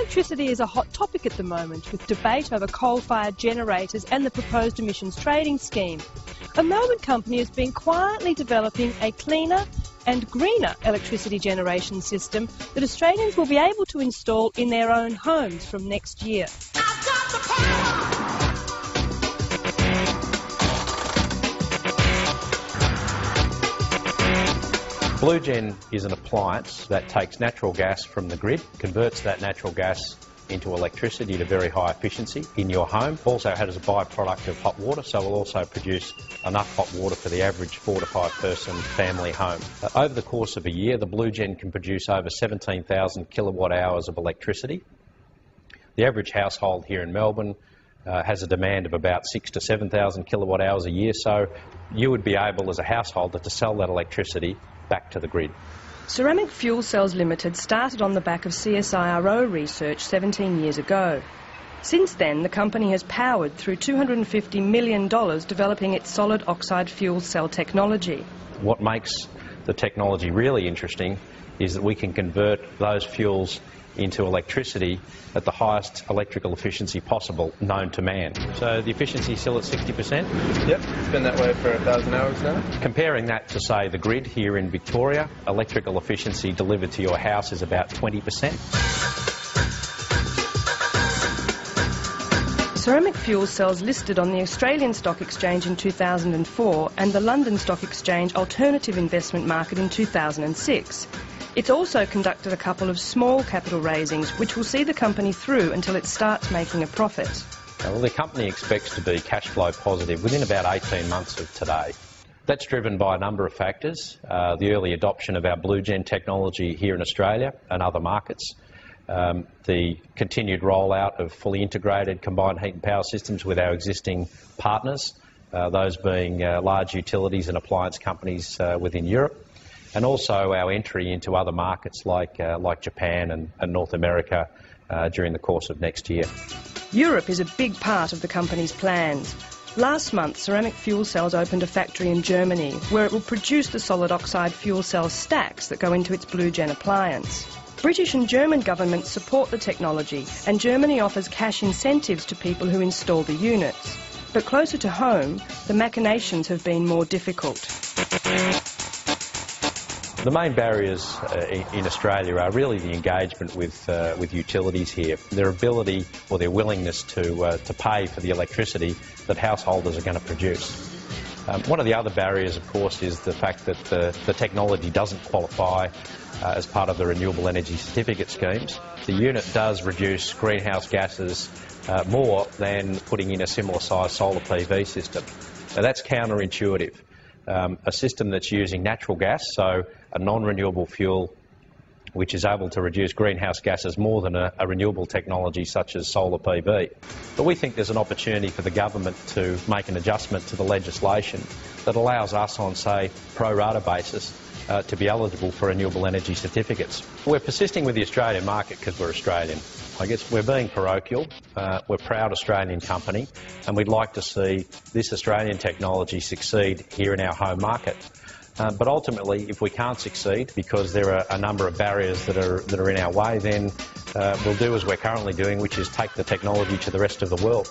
Electricity is a hot topic at the moment, with debate over coal-fired generators and the proposed emissions trading scheme. A Melbourne company has been quietly developing a cleaner and greener electricity generation system that Australians will be able to install in their own homes from next year. BlueGen is an appliance that takes natural gas from the grid, converts that natural gas into electricity a very high efficiency in your home. Also has a byproduct of hot water, so will also produce enough hot water for the average four to five person family home. Uh, over the course of a year, the BlueGen can produce over 17,000 kilowatt hours of electricity. The average household here in Melbourne uh, has a demand of about six to 7,000 kilowatt hours a year, so you would be able as a householder to sell that electricity back to the grid. Ceramic Fuel Cells Limited started on the back of CSIRO research 17 years ago. Since then, the company has powered through $250 million developing its solid oxide fuel cell technology. What makes the technology really interesting is that we can convert those fuels into electricity at the highest electrical efficiency possible known to man. So the efficiency is still at 60%? Yep, it's been that way for a thousand hours now. Comparing that to, say, the grid here in Victoria, electrical efficiency delivered to your house is about 20%. Ceramic fuel cells listed on the Australian Stock Exchange in 2004 and the London Stock Exchange Alternative Investment Market in 2006. It's also conducted a couple of small capital raisings, which will see the company through until it starts making a profit. Well, the company expects to be cash flow positive within about 18 months of today. That's driven by a number of factors. Uh, the early adoption of our BlueGen technology here in Australia and other markets. Um, the continued rollout of fully integrated combined heat and power systems with our existing partners, uh, those being uh, large utilities and appliance companies uh, within Europe and also our entry into other markets like, uh, like Japan and, and North America uh, during the course of next year. Europe is a big part of the company's plans. Last month, Ceramic Fuel Cells opened a factory in Germany where it will produce the solid oxide fuel cell stacks that go into its BlueGen appliance. British and German governments support the technology and Germany offers cash incentives to people who install the units. But closer to home, the machinations have been more difficult. The main barriers uh, in Australia are really the engagement with, uh, with utilities here, their ability or their willingness to, uh, to pay for the electricity that householders are going to produce. Um, one of the other barriers, of course, is the fact that the, the technology doesn't qualify uh, as part of the renewable energy certificate schemes. The unit does reduce greenhouse gases uh, more than putting in a similar size solar PV system. Now that's counterintuitive um, a system that's using natural gas, so a non-renewable fuel which is able to reduce greenhouse gases more than a, a, renewable technology such as solar PV. But we think there's an opportunity for the government to make an adjustment to the legislation that allows us on, say, pro rata basis uh, to be eligible for renewable energy certificates. We're persisting with the Australian market because we're Australian. I guess we're being parochial. Uh, we're a proud Australian company, and we'd like to see this Australian technology succeed here in our home market. Uh, but ultimately, if we can't succeed because there are a number of barriers that are that are in our way, then uh, we'll do as we're currently doing, which is take the technology to the rest of the world.